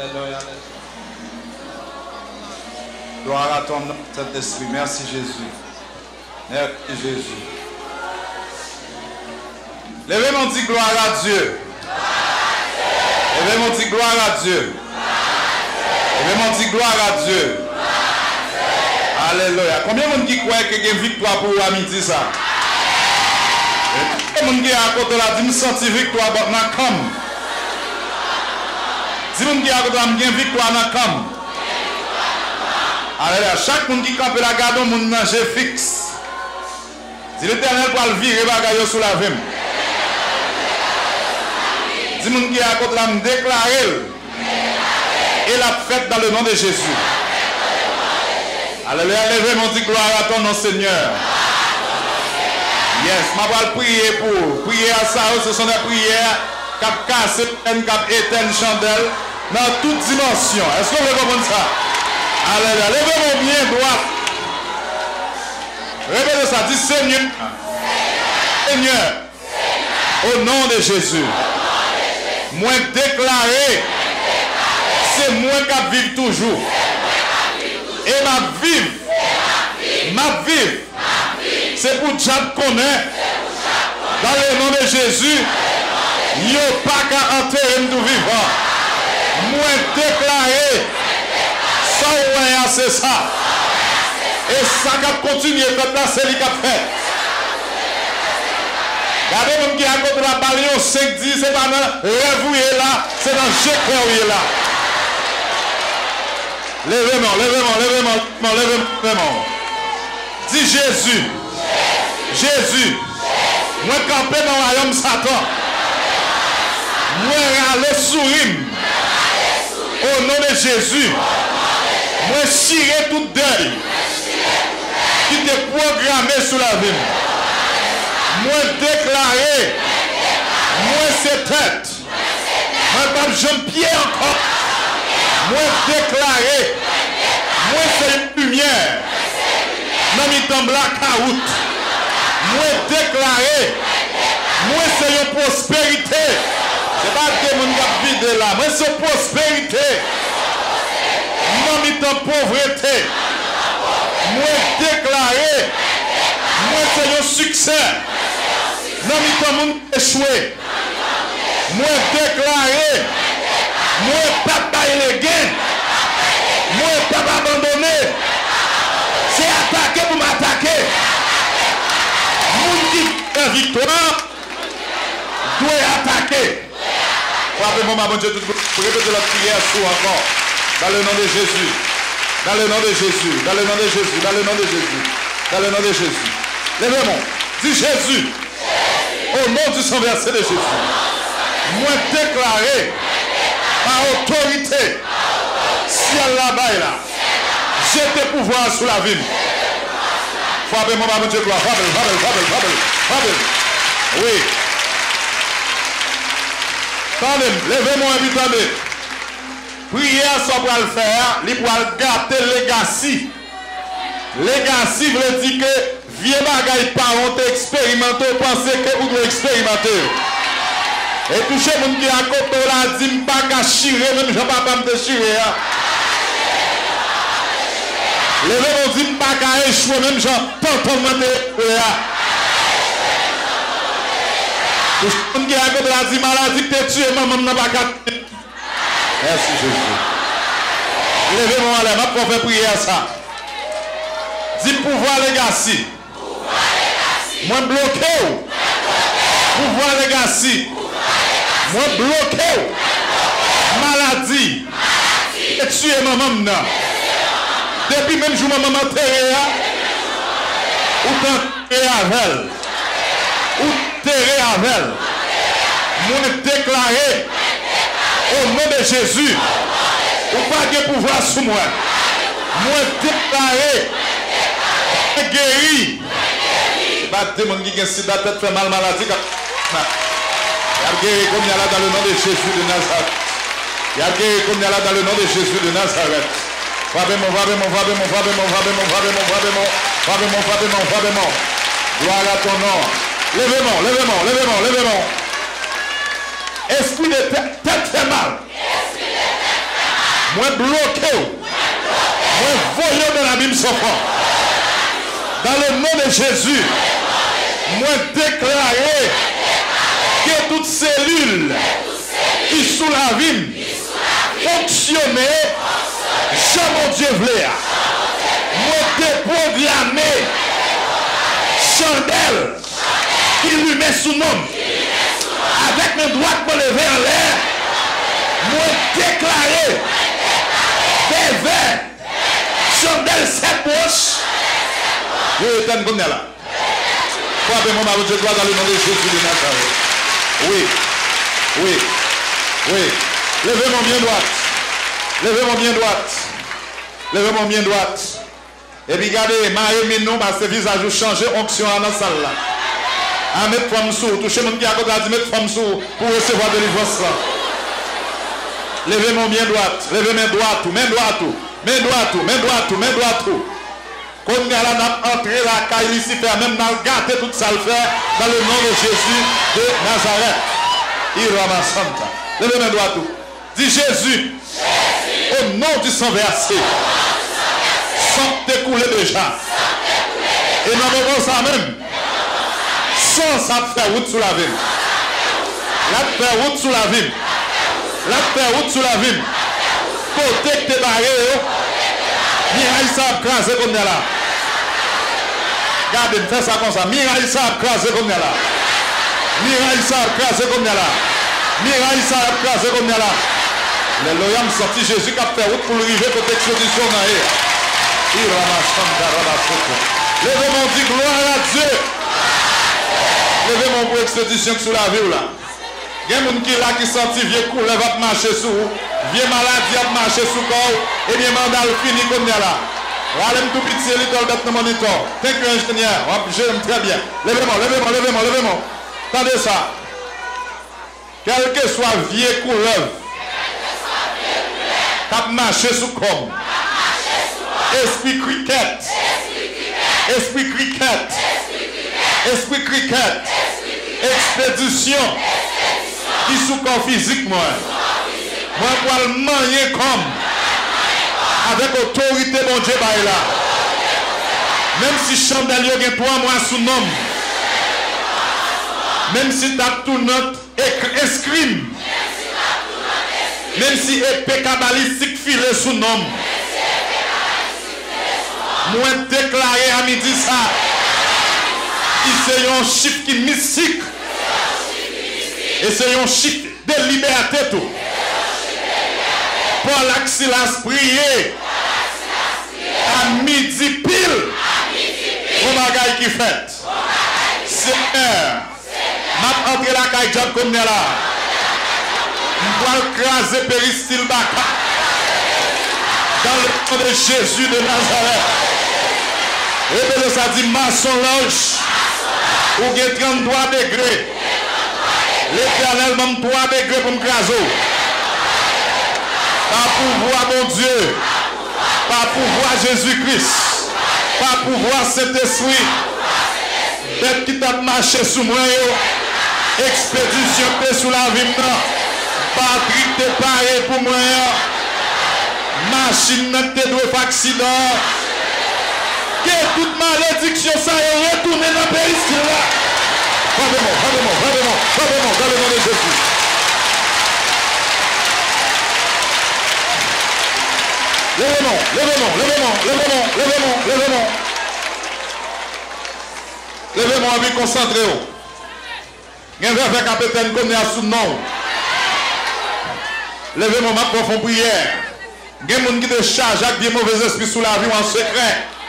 Alléluia. Gloire à ton nom, Saint-Esprit. Merci Jésus. Merci Jésus. Levez mon dit gloire à Dieu. Levez mon dit gloire à Dieu. Levez mon dit gloire à Dieu. Alléluia. Combien de monde qui croit que y a une victoire pour vous à midi ça? Combien de monde qui est à côté là dit, me senti victoire, bon, mais je Si moun ki akoto am gen vikwa nan kam. Ale la, chak moun ki kampe la gado moun nan je fix. Si l'Eternel pral vire bagay yo sou la vim. Si moun ki akoto la m deklarel. E la fèt dan le nan de Jésus. Ale la, leve moun di gloire a ton nan Seigneur. Yes, ma pral priye pou. Priye a sa ou se son de priye. Kap kase pen, kap eten chandel. Dans toute dimension. Est-ce que vous comprenez ça? Alléluia, levez mon bien droit. Répétez ça, dis Seigneur. Seigneur. Au nom de Jésus. Moi déclaré. C'est moi qui vive toujours. Et ma vie, ma vie, c'est pour Diable connaître. Dans le nom de Jésus, il n'y a pas qu'à enterrer mwen deklare, sa ou mwen yase sa, e sa kap kontinye fèt la seli kap fèt. Gade mwen ki akot la bali yo sek di, se pa nan revouye la, se nan jekouye la. Leveman, leveman, leveman, leveman. Di Jésus, Jésus, mwen kampe nan rayom satan, mwen rale sourim, Au nom de Jésus. Moi chirer tout deuil. Qui te programmé sous la vie. Moi déclarer. Moi c'est tête. Moi Jean-Pierre encore. Moi déclaré, moi c'est une lumière. Non, il tombe blackout. Moi déclaré, moi c'est une prospérité. C'est pas que mon gars vide là, mais c'est prospérité. Mon mis en pauvreté. Moi déclaré. Moi c'est un succès. Mon mis en monde échoué. Moi déclaré. Moi pas payé les Moi pas abandonné. C'est attaqué pour m'attaquer. Mon victoire. Frappez-moi, ma bonne Dieu, pour répéter la prière sous encore. Dans le nom de Jésus. Dans le nom de Jésus. Dans le nom de Jésus. Dans le nom de Jésus. Dans le nom de Jésus. Levez-moi. Dis Jésus. Au nom du sang versé de Jésus. Moi déclaré par autorité, ciel là-bas là, j'ai tes pouvoirs sous la ville. Frappez-moi, ma Dieu, gloire. Frappez, frappez, frappez, frappez, frappez. Oui. Tandem, levez moi et puis tandem. Prière, ça pour le faire, il pour gâter legacy. Legacy veut dire que vieux bagaille parents expérimenté, pensez que vous devez expérimenter. Et toucher mon qui a côté là, dit m'pas qu'à chirer, même je pas me déchirer. Levez mon dit m'pas qu'à échouer, même je pas me déchirer. Ou son gen akot la di maladi te tue mamam nan bakat. Mersi Jezou. Leve moun ale, map kon fe priye sa. Di pouvoa legasi. Mwen bloke ou. Pouvoa legasi. Mwen bloke ou. Maladi. Te tue mamam nan. Depi menjou mamam an tere ya. Ou tan tere avel. Elle. Moi déclaré au nom de Jésus. Ou pas de pouvoir sur moi. Moi déclaré guéri. Pas qui a sida tête fait mal maladie. Guéri comme il y a là dans le nom de Jésus de Nazareth. Il a guéri comme il y a là dans le nom de Jésus de Nazareth. Ton nom. Levez-moi, levez-moi, levez-moi, levez-moi. Esprit de tête fait mal. Moi bloqué. Moi voyé dans l'abîme sans. Dans le nom de Jésus. Moi déclaré que toute cellule qui sous la vie fonctionner, je mon Dieu voulait. Moi déprogrammer chandelle ki li mè sou nom. Avèk mè doak mè leve an lè, mwen deklare, te vè, chandel set mouch, yo eten konè la. Kwa apè mè mè avè, je doa dalè nan de jousi li nan kare. Oui, oui, oui. Leve mè mè doak. Leve mè mè doak. Leve mè mè doak. E pi gade, ma e min nou, ma se vizaj ou chanje, onksyon an an sal la. À mettre femme sous, touchez mon qui à côté, mettre femme sous pour recevoir délivrance. Levez mon bien droite. Levez mes tout, mes tout. Mes tout, mes tout, mes doigts tout. Quand on a entré la caille ici, même dans gâté tout ça le fait, dans le nom de Jésus de Nazareth. Irama Santa. Levez mes tout. Dis Jésus, au nom du sang versé, sans t'écouler déjà. Et dans le ça même, sans ça faire route sous la ville. La faire route sous la ville. La faire route sous la ville. Côté que t'es barré, Miraille ça a crasé comme là. Regardez, fais ça comme ça. Miraille ça a crasé comme là. Miraille ça a crasé comme là. Miraille ça a crasé comme là. Les loyaux ont sorti Jésus qui a fait route pour le river côté exposition dans Levez mon dit gloire à Dieu. Levez mon pour expédition sous la vie là. Il y a des gens qui là qui sortent vieux coups, là va marcher sous, vieux maladie va marcher sous corps, et bien mandat fini comme là. Allez tout petit, l'école d'être monitor. Thank you, ingénieur. J'aime très bien. Levez-moi, levez-moi, levez-moi, levez-moi. Attendez ça. Quel que soit vieux couleuvre, t'as marché sous comme. Esprit cricket. Expédition. Qui sous corps physique, moi. Moi, pour le manier comme. Avec autorité, mon Dieu, bah, là. Même si chandelier est toi, moi, sous nom. Même si tu as tout notre escrime. Même si épée cabalistique filé sous nom. Moi déclaré à midi ça. Se yon chif ki misik E se yon chif de liberté tou Paul Axilas priye A midi pil O bagay ki fet Se mer Map entre la kay job koumne la Mpoal krasé peristil baka. Dan le ton de Jésus de Nazareth. Ebe de sa di masson lanche Ou gen 33 degre. L'Eternel mèm 3 degre pou m'kraso. Pa pouvoi bon Dieu. Pa pouvoi Jésus-Christ. Pa pouvoi Saint-Esprit. Tèt ki tap mache sou mwen yo. Ekspedisyon pe sou la vim nan. Patrik te pare pou mwen yo. Masin nan te dwe faksidan. ke tout malediksyon sa yo retounen nan pe istil la. Rabemon, rabemon, rabemon, rabemon, rabemon de Jésus. Levemon, levemon, levemon, levemon, levemon, levemon. Levemon avi konsantre yo. Gen ve fe kapeten konye asoun nou. Levemon mak pou fon priyer. Gen moun ki de chaj ak diye mouvez espri sou la vi ou an sekren.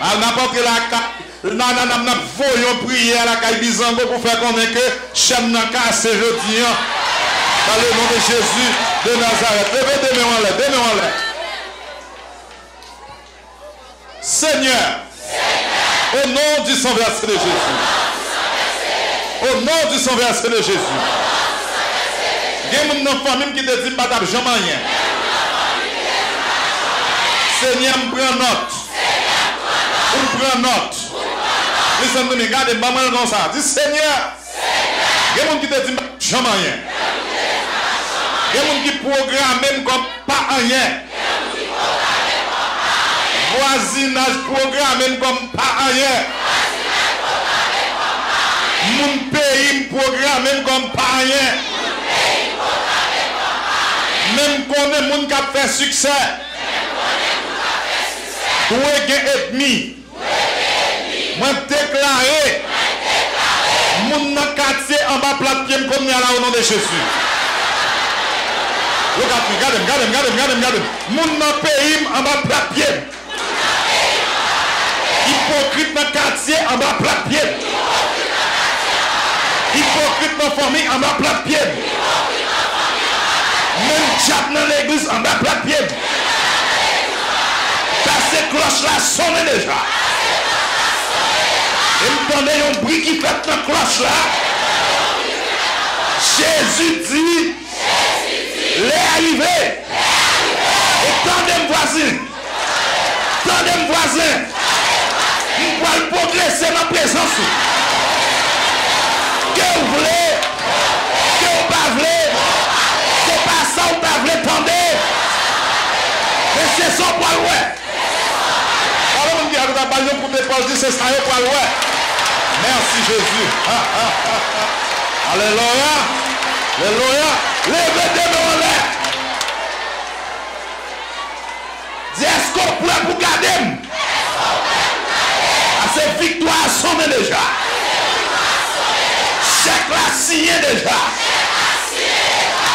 Al n'importe la non, non, non, non, voyons prier à la caille Bizango pour faire connaître que chaîne n'a cassé jeudi. Dans le nom de Jésus de Nazareth. Levez des mains en l'air, des mains en l'air. Seigneur, au nom du sang versé de Jésus. Au nom du sang versé de Jésus. Il y a une famille qui te dit pas jamais. Seigneur, prends note. On prend note. Listen to me, regardez, maman comme ça. Dis Seigneur. Il y a des gens qui te disent jamais rien. Il y a des gens qui programment comme pas rien. Voisinage programme comme pas rien. Mon pays programme comme pas rien. Même qu'on est moun qui a fait succès. Doué gen ethnie. Mwen deklare. Moun nan katye an ba plat kem kon mi ala ou nan de chesu. Yo katme, gade m, gade m, gade m, gade m, gade m. Moun nan peyim an ba plat kem. Hipokrit nan katye an ba plat kem. Hipokrit nan fomi an ba plat kem. Men chap nan l'eglis an ba plat kem. Pase kloch la sonen deja. Entendez un bruit qui fait dans la cloche là. Jésus dit, les arrivés. Et tendez voisin. Tendez voisin. Nous allons progresser dans la présence. Que vous voulez, que vous pas voulez, c'est pas ça vous pas voulez tendez. Mais c'est ça pour ouais. a nou tabal yon pou depanj li, se sa yo kwa lwe. Mersi Jezu. Aleloya. Aleloya. Leve deme an lè. Di esko pou an pou gadem. Ase victwa asome deja. Chek la siye deja.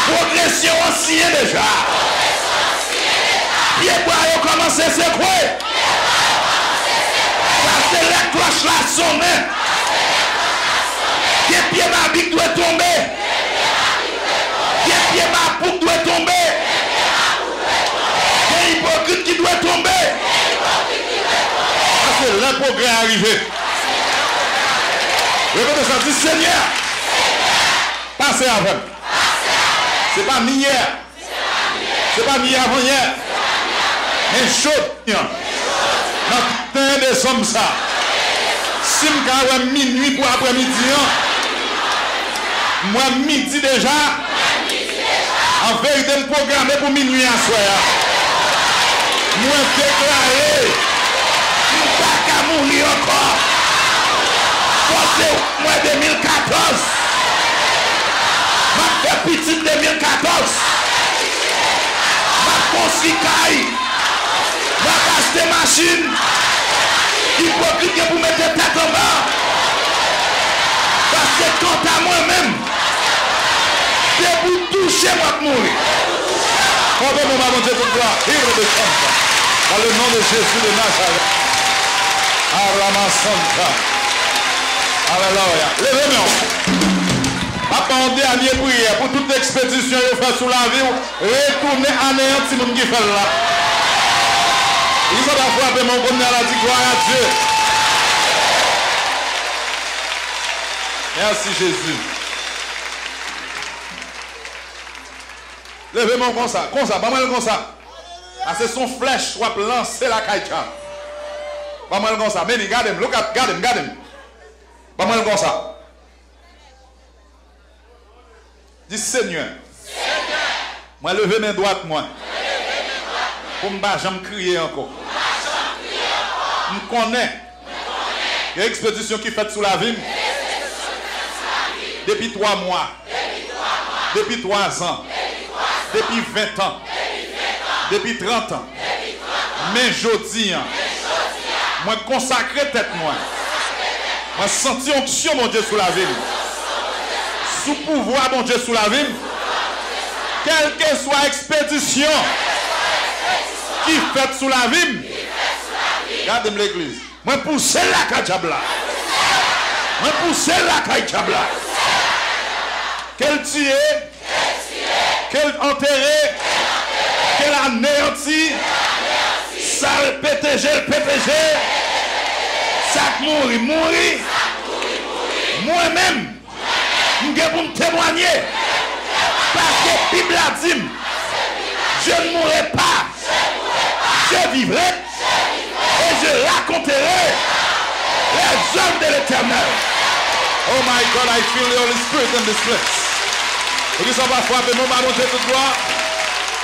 Progresyon siye deja. Pye kwa yo komanse se kwe. Que la cloche là sonne. Pied pied ma bique doit tomber. Pied pied ma boucle doit tomber. Pied hypocrite qui doit tomber le progrès est arrivé. Répétez ça, dit Seigneur, passez avant. Ce n'est pas hier. Ce n'est pas ni avant hier. Mais chaud. matin de som sa. Si m ka wè minuit pou apre midi an, mwen midi deja, an verite m programe pou minuit an swè a. Mwen deklare, m pa ka mouni ankon. Fote mwen 2014. Mwen te piti 2014. Mwen konsi kaj. Mwen kaste masin. Hipokrit gen pou mette tet an ba. Pase kanta mwen men. Te pou touche mwen moun. An don mwen mwen mwen te pou kwa. Hire de kanta. An le nan de Jezu de Nazareth. Arama Santa. Alleluia. Leve mwen. Apan dernye priye pou tout ekspedisyon yo fè sou la vi ou retourne aneyanti moun ki fè la. Ils sont à frapper mon bonheur, elle a dit gloire à Dieu. Merci Jésus. Levez-moi comme ça, comme ça, pas mal comme ça. Parce ah, que son flèche, on va lancer la caïcha. Pas mal comme ça. Mais regardez, regarde, regarde, regarde. Pas mal comme ça. Dis Seigneur. Seigneur. Moi, levez mes droites, moi. Seigneur. Pour ne pas jamais crier encore. Je connais. Il y a une expédition qui fait sous la vie. Depuis trois mois. Depuis trois ans. Depuis 20 ans. Depuis 30 ans. Mais jeudi, hein. Moi consacrer tête moi. Moi senti onction mon Dieu sous la ville. Sous pouvoir mon Dieu sous la ville. Quelle que soit expédition qui fait sous la ville. Regardez l'église. Moi pousser la kachabla. Moi pousser la kachabla. Quel tuer? Quel enterrer? Quel anéanti. Ça le PTG, le PTG. Ça mourir, mourir. Moi-même, je vais vous témoigner. Parce que Bible a dit, je ne mourrai pas. Je vivrai. Et je raconterai les œuvres de l'éternel. Oh my God, I feel the Holy Spirit in this place. Vous dites ça va frapper mon ballon Dieu toute gloire.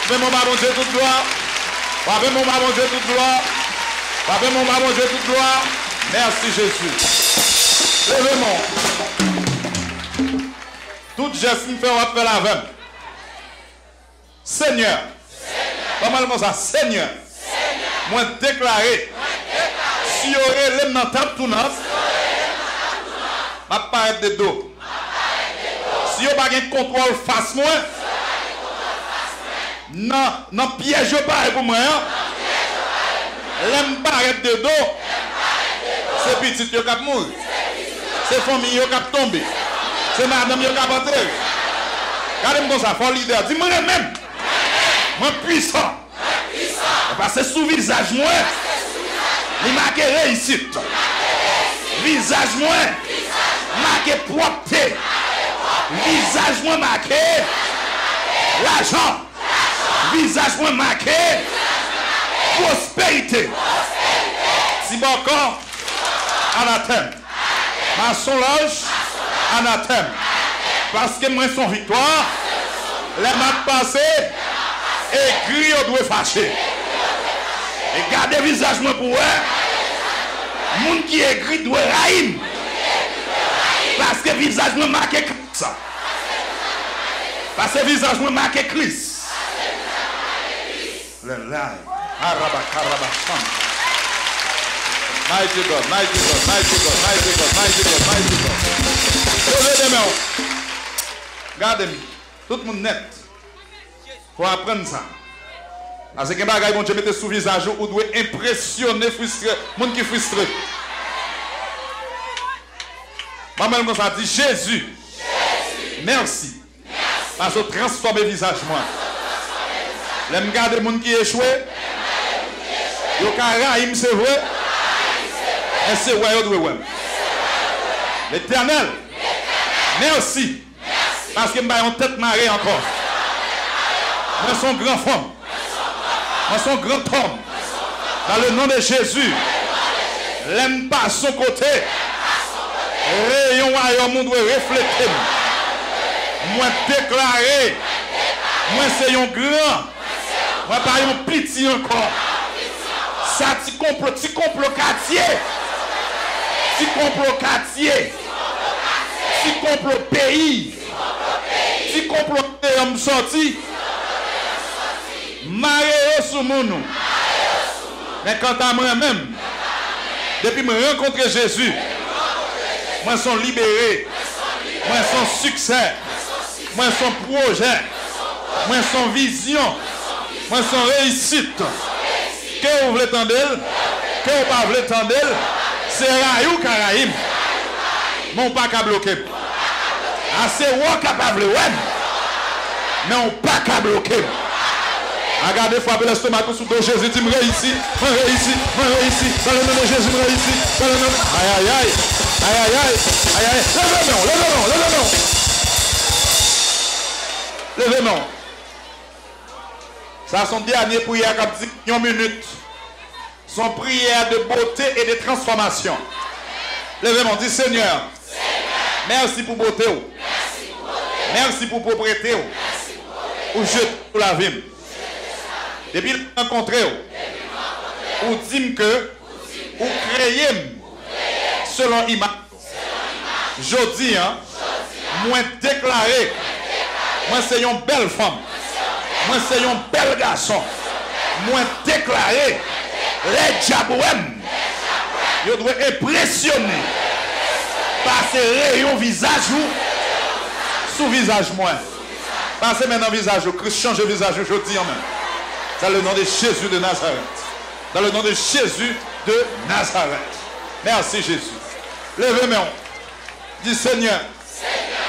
Fais mon ballon Dieu toute gloire. Frappez mon ballon Dieu toute gloire. Frappez mon ballon Dieu toute gloire. Merci Jésus. Levez-moi. Toute geste me fait faire la veine. Seigneur. Comment comme ça? Seigneur. Moi déclaré. Si aurait l'homme dans ta tournance, ma paraître de dos. Si n'avez pas de contrôle face moi, non, non piège pas pour moi. L'aime paraître de dos. C'est petit qui cap mourir. C'est famille qui cap tomber. C'est madame qui cap entrer. Regardez-moi ça, faut leader. Dis-moi même. Moi puissant. Pase sou vizaj mwen. Li make reisit. Vizaj mwen. Make propte. Vizaj mwen make. L'ajan. Vizaj mwen make. Prosperite. Sibakan. Anatem. Mason loj. Anatem. Paske mwen son vitwa. Le mat pase. E gri yo dwe fache. E gade vizaj mwen pou wè. Moun ki ekri dwe raim. Paske vizaj mwen make kris. Paske vizaj mwen make kris. Lè lè. Araba karaba chan. Mighty God, mighty God, mighty God, mighty God, mighty God, mighty God. Lè demè ou. Gade mi. Tout moun net. Fwa apren sa. A se gen bagay bon dje mette sou vizaj ou, ou dwe impresyonne fwistre, moun ki fwistre. Maman mwen sa di, Jésus, mersi, pa se transforme vizaj mwen. Lem gade moun ki echwe, yo ka rahim se vwe, e se vwe. Yo dwe wem. L'Eternel, mersi, paske mba yon tet mare ankon. Mwen son gran fom. Moi, son grand homme. Dans le nom de Jésus. L'aime pas son côté. Rayon monde doit refléter. Moi, déclarer. Moi, c'est un grand. Moi, pas un petit encore. Ça, tu complot, quartier. Tu complot quartier. Tu complot pays. Tu complot homme sorti. yo sou moun nou. Men kanta mwen men, depi mwen renkontre Jezu, mwen son libere, mwen son suksè, mwen son projè, mwen son vizyon, mwen son reisit. Ke ou vle tendel, ke ou pa vle tendel, se rayou karayim. Moun pa ka bloke. Ase ah, wak apavle wèm, men ou pa ka bloke. Regardez, frapper l'estomac sous ton Jésus, dit, me réussi, me réussi, me réussi. Dans le nom de Jésus, me réussi. Dans nom. Aïe, aïe, aïe. Aïe, aïe, aïe. Aïe, aïe. Levez moi levez moi levez moi Levez moi Ça, son dernier prière, comme dit, une minute. Son prière de beauté et de transformation. Levez moi dit, Seigneur, merci pour beauté. Merci pour propriété. Ou je pour la vie. Depuis le rencontré, ou dit que, ou créé selon image. Je dis, hein, moi déclaré, moi c'est une belle femme. Moi c'est un bel garçon. Moi déclaré, les diabouem, je dois impressionner. Par ces rayons visage ou? Sous visage moi. Passez maintenant visage, Christ change le visage aujourd'hui en même. Dans le nom de Jésus de Nazareth. Dans le nom de Jésus de Nazareth. Merci Jésus. Levez moi Dis Seigneur. Seigneur.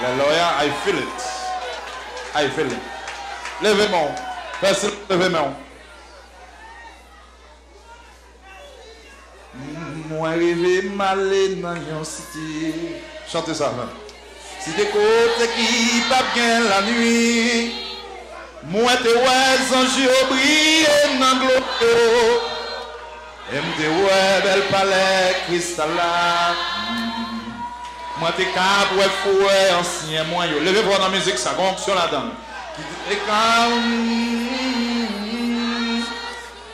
Hallelujah, I feel it. I feel it. Levez moi Levez moi Moi rêvé malé dans une cité. Chantez ça. Hein? Si te kote ki pap gen la nwi, mwen te wè zanji o briye nan glop yo, mwen te wè bel pale kristal la, mwen te kab wè fwe ansyen mwen yo. Leve vwa nan mizik sa gonksyon la dan. Ki te kam,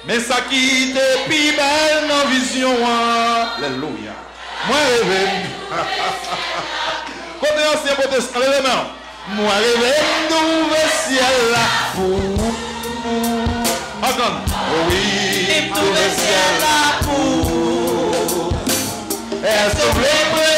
men sa ki te pi bel nan vizyon an. Lelouya. Mwen revè. Ha ha ha ha ha. Kote ansyen protestant, leve men. Mwen leve nouve siel la pou. Ankon. Oui, nouve siel la pou. E souple mwen.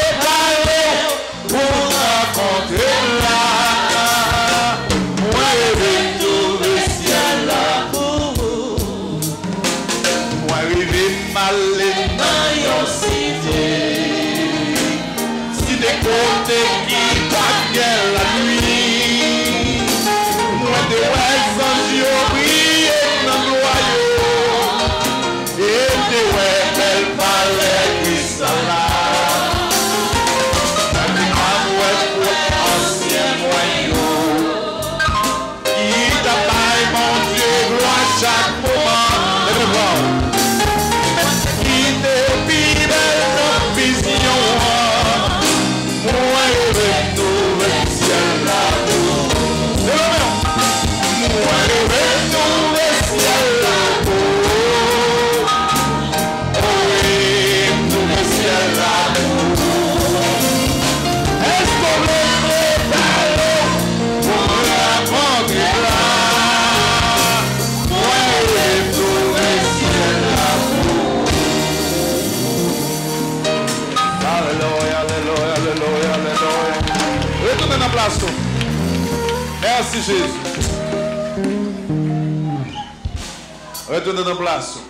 O Blasso.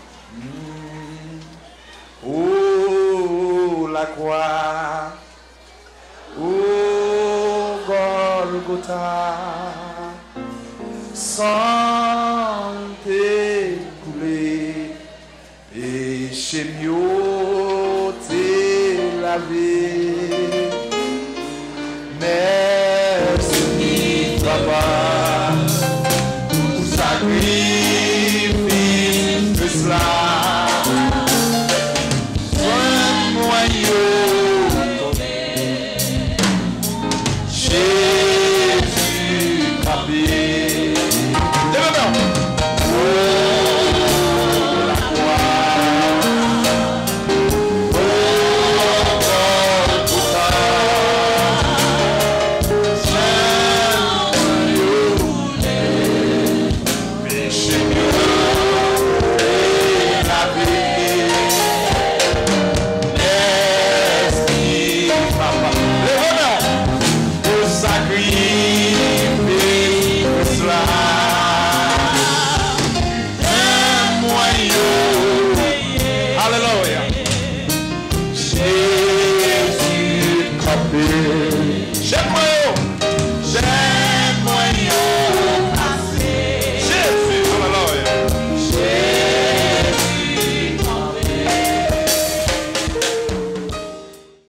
o la croix. Oh, Golgotha. Santé coulée. Péché mieux t'es lavé.